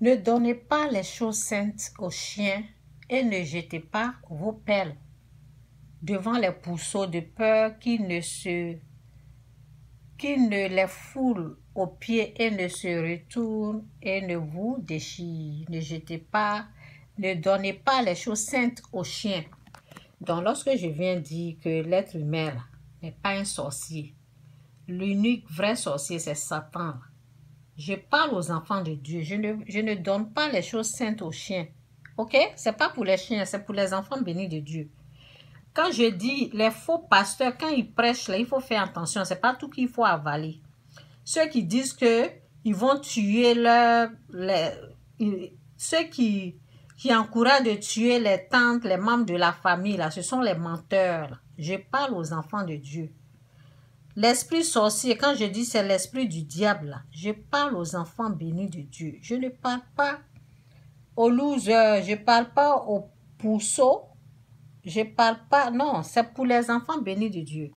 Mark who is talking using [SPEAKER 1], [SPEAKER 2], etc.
[SPEAKER 1] Ne donnez pas les choses saintes aux chiens et ne jetez pas vos pelles devant les pourceaux de peur qui ne se qui ne les foule aux pieds et ne se retourne et ne vous déchire. Ne jetez pas, ne donnez pas les choses saintes aux chiens. Donc, lorsque je viens dire que l'être humain n'est pas un sorcier, l'unique vrai sorcier, c'est Satan. Je parle aux enfants de Dieu. Je ne, donne pas les choses saintes aux chiens. OK? C'est pas pour les chiens, c'est pour les enfants bénis de Dieu. Quand je dis les faux pasteurs, quand ils prêchent, là, il faut faire attention. C'est pas tout qu'il faut avaler. Ceux qui disent que ils vont tuer leur, les, ceux qui, qui encouragent de tuer les tantes, les membres de la famille, là, ce sont les menteurs. Je parle aux enfants de Dieu. L'esprit sorcier, quand je dis c'est l'esprit du diable, je parle aux enfants bénis de Dieu. Je ne parle pas aux losers, je ne parle pas aux pousseaux, je parle pas, non, c'est pour les enfants bénis de Dieu.